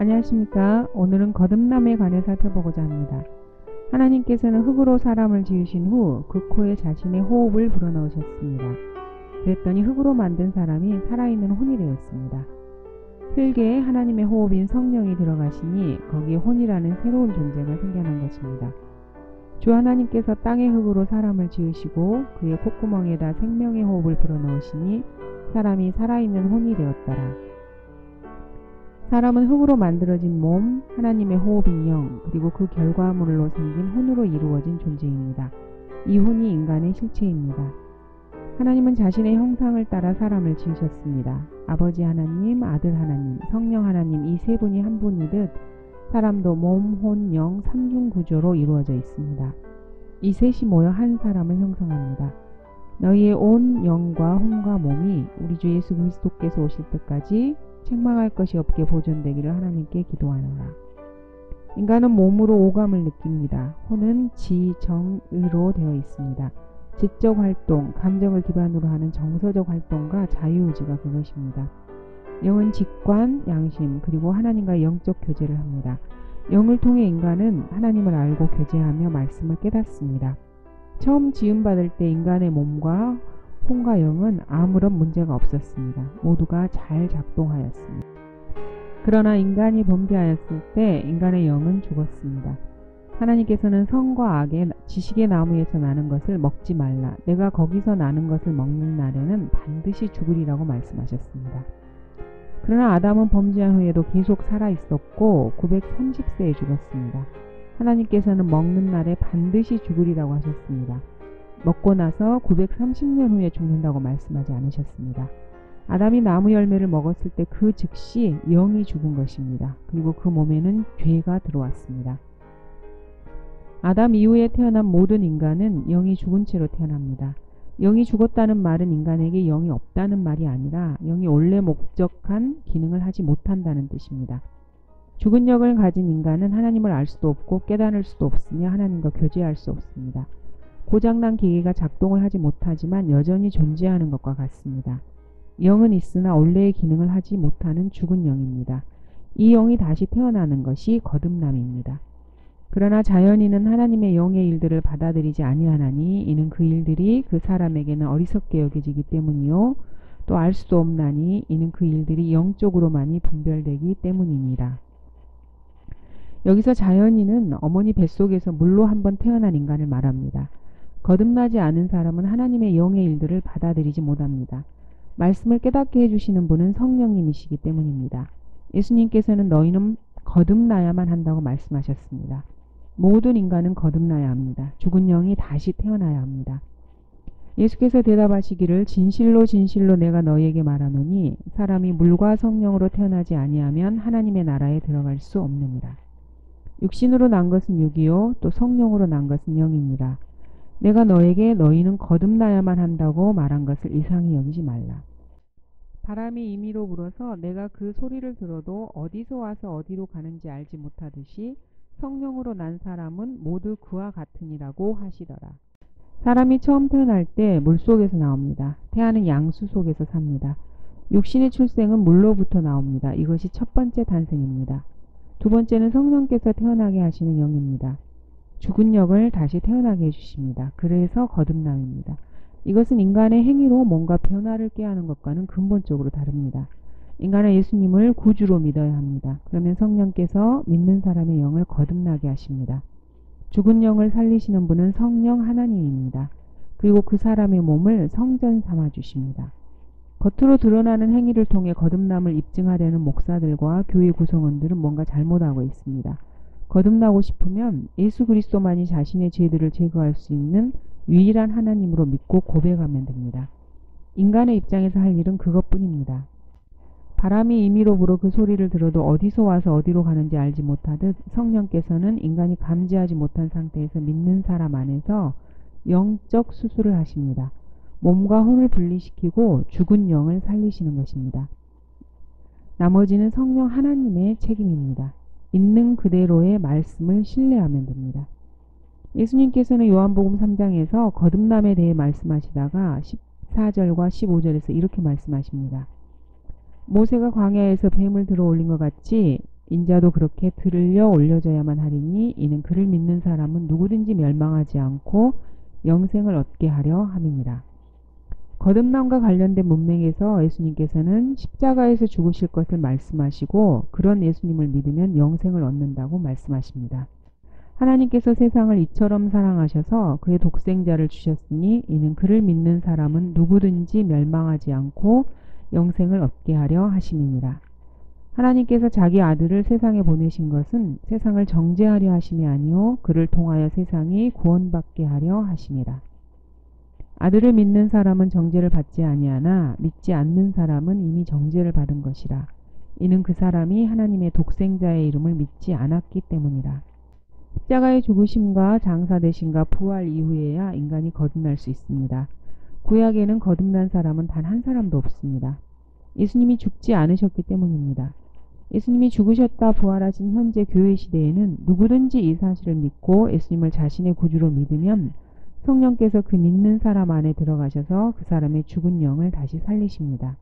안녕하십니까. 오늘은 거듭남에 관해 살펴보고자 합니다. 하나님께서는 흙으로 사람을 지으신 후 그 코에 자신의 호흡을 불어넣으셨습니다. 그랬더니 흙으로 만든 사람이 살아있는 혼이 되었습니다. 흙에 하나님의 호흡인 성령이 들어가시니 거기에 혼이라는 새로운 존재가 생겨난 것입니다. 주 하나님께서 땅의 흙으로 사람을 지으시고 그의 콧구멍에다 생명의 호흡을 불어넣으시니 사람이 살아있는 혼이 되었더라. 사람은 흙으로 만들어진 몸, 하나님의 호흡인 영, 그리고 그 결과물로 생긴 혼으로 이루어진 존재입니다. 이 혼이 인간의 실체입니다. 하나님은 자신의 형상을 따라 사람을 지으셨습니다. 아버지 하나님, 아들 하나님, 성령 하나님 이 세 분이 한 분이듯 사람도 몸, 혼, 영, 삼중 구조로 이루어져 있습니다. 이 셋이 모여 한 사람을 형성합니다. 너희의 온 영과 혼과 몸이 우리 주 예수 그리스도께서 오실 때까지 책망할 것이 없게 보존되기를 하나님께 기도하노라. 인간은 몸으로 오감을 느낍니다. 혼은 지, 정, 의로 되어 있습니다. 지적 활동, 감정을 기반으로 하는 정서적 활동과 자유의지가 그것입니다. 영은 직관, 양심, 그리고 하나님과의 영적 교제를 합니다. 영을 통해 인간은 하나님을 알고 교제하며 말씀을 깨닫습니다. 처음 지음받을 때 인간의 몸과 혼과 영은 아무런 문제가 없었습니다. 모두가 잘 작동하였습니다. 그러나 인간이 범죄하였을 때 인간의 영은 죽었습니다. 하나님께서는 성과 악의 지식의 나무에서 나는 것을 먹지 말라. 내가 거기서 나는 것을 먹는 날에는 반드시 죽으리라고 말씀하셨습니다. 그러나 아담은 범죄한 후에도 계속 살아 있었고 930세에 죽었습니다. 하나님께서는 먹는 날에 반드시 죽으리라고 하셨습니다. 먹고 나서 930년 후에 죽는다고 말씀하지 않으셨습니다. 아담이 나무 열매를 먹었을 때 그 즉시 영이 죽은 것입니다. 그리고 그 몸에는 죄가 들어왔습니다. 아담 이후에 태어난 모든 인간은 영이 죽은 채로 태어납니다. 영이 죽었다는 말은 인간에게 영이 없다는 말이 아니라 영이 원래 목적한 기능을 하지 못한다는 뜻입니다. 죽은 영을 가진 인간은 하나님을 알 수도 없고 깨달을 수도 없으며 하나님과 교제할 수 없습니다. 고장난 기계가 작동을 하지 못하지만 여전히 존재하는 것과 같습니다. 영은 있으나 원래의 기능을 하지 못하는 죽은 영입니다. 이 영이 다시 태어나는 것이 거듭남입니다. 그러나 자연인은 하나님의 영의 일들을 받아들이지 아니하나니 이는 그 일들이 그 사람에게는 어리석게 여겨지기 때문이요 또 알 수도 없나니 이는 그 일들이 영적으로만이 분별되기 때문입니다. 여기서 자연인은 어머니 뱃속에서 물로 한번 태어난 인간을 말합니다. 거듭나지 않은 사람은 하나님의 영의 일들을 받아들이지 못합니다. 말씀을 깨닫게 해주시는 분은 성령님이시기 때문입니다. 예수님께서는 너희는 거듭나야만 한다고 말씀하셨습니다. 모든 인간은 거듭나야 합니다. 죽은 영이 다시 태어나야 합니다. 예수께서 대답하시기를 진실로 진실로 내가 너희에게 말하노니 사람이 물과 성령으로 태어나지 아니하면 하나님의 나라에 들어갈 수 없느니라. 육신으로 난 것은 육이요 또 성령으로 난 것은 영입니다. 내가 너에게 너희는 거듭나야만 한다고 말한 것을 이상히 여기지 말라. 바람이 임의로 불어서 내가 그 소리를 들어도 어디서 와서 어디로 가는지 알지 못하듯이 성령으로 난 사람은 모두 그와 같으니라고 하시더라. 사람이 처음 태어날 때 물속에서 나옵니다. 태아는 양수 속에서 삽니다. 육신의 출생은 물로부터 나옵니다. 이것이 첫 번째 탄생입니다. 두 번째는 성령께서 태어나게 하시는 영입니다. 죽은 영을 다시 태어나게 해주십니다. 그래서 거듭남입니다. 이것은 인간의 행위로 뭔가 변화를 깨하는 것과는 근본적으로 다릅니다. 인간은 예수님을 구주로 믿어야 합니다. 그러면 성령께서 믿는 사람의 영을 거듭나게 하십니다. 죽은 영을 살리시는 분은 성령 하나님입니다. 그리고 그 사람의 몸을 성전 삼아 주십니다. 겉으로 드러나는 행위를 통해 거듭남을 입증하려는 목사들과 교회 구성원들은 뭔가 잘못하고 있습니다. 거듭나고 싶으면 예수 그리스도만이 자신의 죄들을 제거할 수 있는 유일한 하나님으로 믿고 고백하면 됩니다. 인간의 입장에서 할 일은 그것뿐입니다. 바람이 임의로 불어 그 소리를 들어도 어디서 와서 어디로 가는지 알지 못하듯 성령께서는 인간이 감지하지 못한 상태에서 믿는 사람 안에서 영적 수술을 하십니다. 몸과 혼을 분리시키고 죽은 영을 살리시는 것입니다. 나머지는 성령 하나님의 책임입니다. 있는 그대로의 말씀을 신뢰하면 됩니다. 예수님께서는 요한복음 3장에서 거듭남에 대해 말씀하시다가 14절과 15절에서 이렇게 말씀하십니다. 모세가 광야에서 뱀을 들어 올린 것 같이 인자도 그렇게 들을려 올려져야만 하리니 이는 그를 믿는 사람은 누구든지 멸망하지 않고 영생을 얻게 하려 함이니라. 거듭남과 관련된 문맥에서 예수님께서는 십자가에서 죽으실 것을 말씀하시고 그런 예수님을 믿으면 영생을 얻는다고 말씀하십니다. 하나님께서 세상을 이처럼 사랑하셔서 그의 독생자를 주셨으니 이는 그를 믿는 사람은 누구든지 멸망하지 않고 영생을 얻게 하려 하심이니라. 하나님께서 자기 아들을 세상에 보내신 것은 세상을 정죄하려 하심이 아니요 그를 통하여 세상이 구원받게 하려 하심이라. 아들을 믿는 사람은 정죄를 받지 아니하나 믿지 않는 사람은 이미 정죄를 받은 것이라. 이는 그 사람이 하나님의 독생자의 이름을 믿지 않았기 때문이라. 십자가의 죽으심과 장사되심과 부활 이후에야 인간이 거듭날 수 있습니다. 구약에는 거듭난 사람은 단 한 사람도 없습니다. 예수님이 죽지 않으셨기 때문입니다. 예수님이 죽으셨다 부활하신 현재 교회 시대에는 누구든지 이 사실을 믿고 예수님을 자신의 구주로 믿으면 성령께서 그 믿는 사람 안에 들어가셔서 그 사람의 죽은 영을 다시 살리십니다.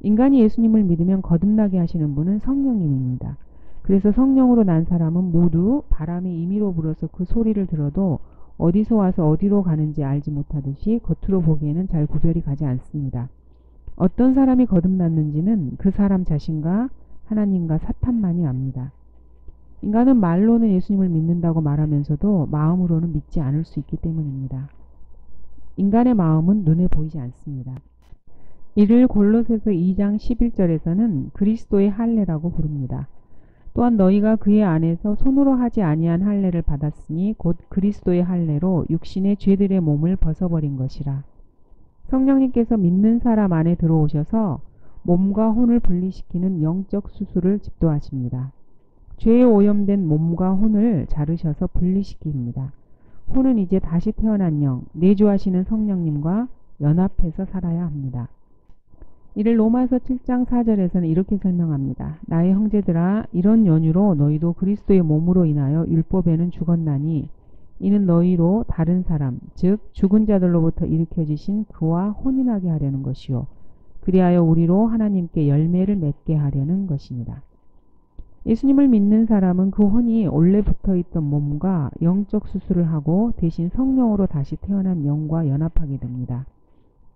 인간이 예수님을 믿으면 거듭나게 하시는 분은 성령님입니다. 그래서 성령으로 난 사람은 모두 바람이 임의로 불어서 그 소리를 들어도 어디서 와서 어디로 가는지 알지 못하듯이 겉으로 보기에는 잘 구별이 가지 않습니다. 어떤 사람이 거듭났는지는 그 사람 자신과 하나님과 사탄만이 압니다. 인간은 말로는 예수님을 믿는다고 말하면서도 마음으로는 믿지 않을 수 있기 때문입니다. 인간의 마음은 눈에 보이지 않습니다. 이를 골로새서 2장 11절에서는 그리스도의 할례라고 부릅니다. 또한 너희가 그의 안에서 손으로 하지 아니한 할례를 받았으니 곧 그리스도의 할례로 육신의 죄들의 몸을 벗어버린 것이라. 성령님께서 믿는 사람 안에 들어오셔서 몸과 혼을 분리시키는 영적 수술을 집도하십니다. 죄에 오염된 몸과 혼을 자르셔서 분리시킵니다. 혼은 이제 다시 태어난 영, 내주하시는 성령님과 연합해서 살아야 합니다. 이를 로마서 7장 4절에서는 이렇게 설명합니다. 나의 형제들아 이런 연유로 너희도 그리스도의 몸으로 인하여 율법에는 죽었나니 이는 너희로 다른 사람 즉 죽은 자들로부터 일으켜지신 그와 혼인하게 하려는 것이요 그리하여 우리로 하나님께 열매를 맺게 하려는 것입니다. 예수님을 믿는 사람은 그 혼이 원래 붙어 있던 몸과 영적 수술을 하고 대신 성령으로 다시 태어난 영과 연합하게 됩니다.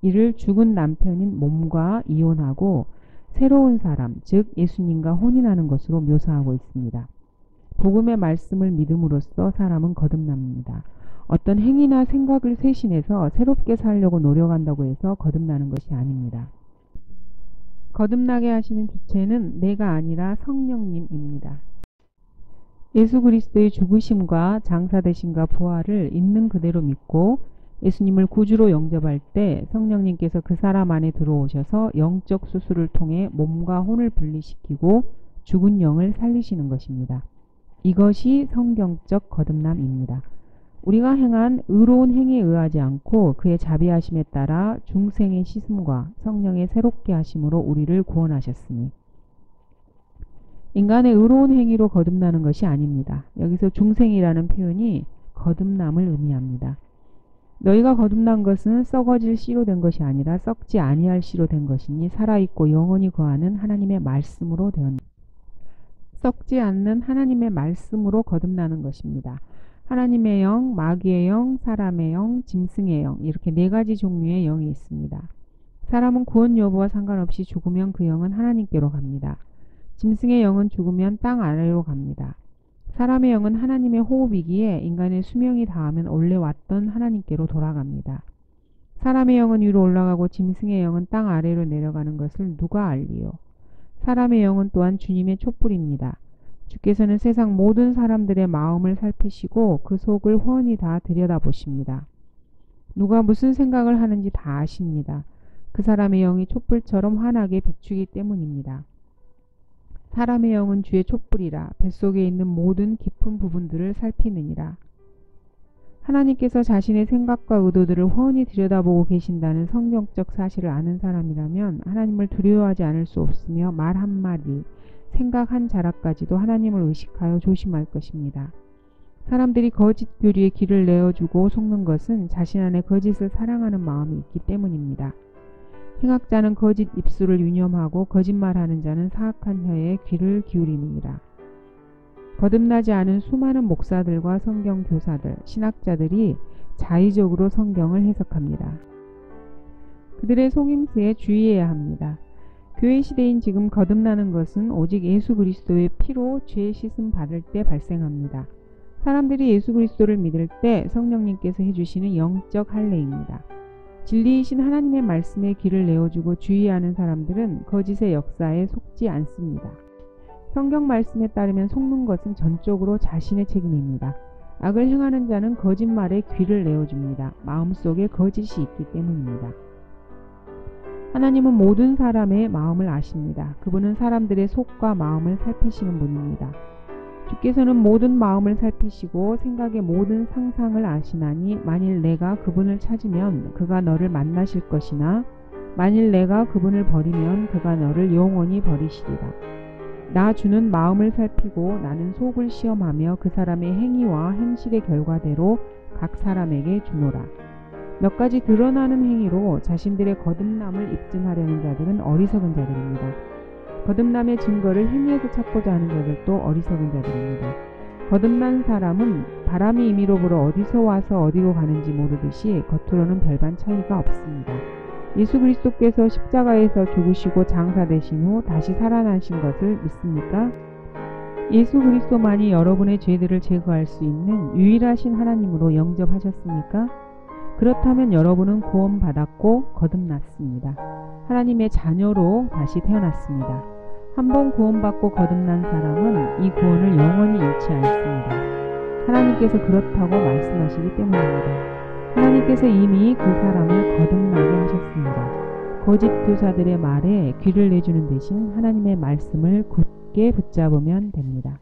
이를 죽은 남편인 몸과 이혼하고 새로운 사람, 즉 예수님과 혼인하는 것으로 묘사하고 있습니다. 복음의 말씀을 믿음으로써 사람은 거듭납니다. 어떤 행위나 생각을 쇄신해서 새롭게 살려고 노력한다고 해서 거듭나는 것이 아닙니다. 거듭나게 하시는 주체는 내가 아니라 성령님입니다. 예수 그리스도의 죽으심과 장사되심과 부활을 있는 그대로 믿고 예수님을 구주로 영접할 때 성령님께서 그 사람 안에 들어오셔서 영적 수술을 통해 몸과 혼을 분리시키고 죽은 영을 살리시는 것입니다. 이것이 성경적 거듭남입니다. 우리가 행한 의로운 행위에 의하지 않고 그의 자비하심에 따라 중생의 씻음과 성령의 새롭게 하심으로 우리를 구원하셨으니 인간의 의로운 행위로 거듭나는 것이 아닙니다. 여기서 중생이라는 표현이 거듭남을 의미합니다. 너희가 거듭난 것은 썩어질 씨로 된 것이 아니라 썩지 아니할 씨로 된 것이니 살아있고 영원히 거하는 하나님의 말씀으로 되었다. 썩지 않는 하나님의 말씀으로 거듭나는 것입니다. 하나님의 영, 마귀의 영, 사람의 영, 짐승의 영 이렇게 네 가지 종류의 영이 있습니다. 사람은 구원 여부와 상관없이 죽으면 그 영은 하나님께로 갑니다. 짐승의 영은 죽으면 땅 아래로 갑니다. 사람의 영은 하나님의 호흡이기에 인간의 수명이 닿으면 원래 왔던 하나님께로 돌아갑니다. 사람의 영은 위로 올라가고 짐승의 영은 땅 아래로 내려가는 것을 누가 알리요? 사람의 영은 또한 주님의 촛불입니다. 주께서는 세상 모든 사람들의 마음을 살피시고 그 속을 훤히 다 들여다보십니다. 누가 무슨 생각을 하는지 다 아십니다. 그 사람의 영이 촛불처럼 환하게 비추기 때문입니다. 사람의 영은 주의 촛불이라 뱃속에 있는 모든 깊은 부분들을 살피느니라. 하나님께서 자신의 생각과 의도들을 훤히 들여다보고 계신다는 성경적 사실을 아는 사람이라면 하나님을 두려워하지 않을 수 없으며 말 한마디, 생각 한 자락까지도 하나님을 의식하여 조심할 것입니다. 사람들이 거짓 교리에 길을 내어주고 속는 것은 자신 안에 거짓을 사랑하는 마음이 있기 때문입니다. 행악자는 거짓 입술을 유념하고 거짓말하는 자는 사악한 혀에 귀를 기울임이니라. 거듭나지 않은 수많은 목사들과 성경 교사들, 신학자들이 자의적으로 성경을 해석합니다. 그들의 속임수에 주의해야 합니다. 교회 시대인 지금 거듭나는 것은 오직 예수 그리스도의 피로 죄 씻음 받을 때 발생합니다. 사람들이 예수 그리스도를 믿을 때 성령님께서 해주시는 영적 할례입니다. 진리이신 하나님의 말씀에 귀를 내어주고 주의하는 사람들은 거짓의 역사에 속지 않습니다. 성경 말씀에 따르면 속는 것은 전적으로 자신의 책임입니다. 악을 행하는 자는 거짓말에 귀를 내어줍니다. 마음속에 거짓이 있기 때문입니다. 하나님은 모든 사람의 마음을 아십니다. 그분은 사람들의 속과 마음을 살피시는 분입니다. 주께서는 모든 마음을 살피시고 생각의 모든 상상을 아시나니 만일 내가 그분을 찾으면 그가 너를 만나실 것이나 만일 내가 그분을 버리면 그가 너를 영원히 버리시리라. 나 주는 마음을 살피고 나는 속을 시험하며 그 사람의 행위와 행실의 결과대로 각 사람에게 주노라. 몇 가지 드러나는 행위로 자신들의 거듭남을 입증하려는 자들은 어리석은 자들입니다. 거듭남의 증거를 행위에서 찾고자 하는 자들도 어리석은 자들입니다. 거듭난 사람은 바람이 임의로 불어 어디서 와서 어디로 가는지 모르듯이 겉으로는 별반 차이가 없습니다. 예수 그리스도께서 십자가에서 죽으시고 장사되신 후 다시 살아나신 것을 믿습니까? 예수 그리스도만이 여러분의 죄들을 제거할 수 있는 유일하신 하나님으로 영접하셨습니까? 그렇다면 여러분은 구원받았고 거듭났습니다. 하나님의 자녀로 다시 태어났습니다. 한번 구원받고 거듭난 사람은 이 구원을 영원히 잃지 않습니다. 하나님께서 그렇다고 말씀하시기 때문입니다. 하나님께서 이미 그 사람을 거듭나게 하셨습니다. 거짓 교사들의 말에 귀를 내주는 대신 하나님의 말씀을 굳게 붙잡으면 됩니다.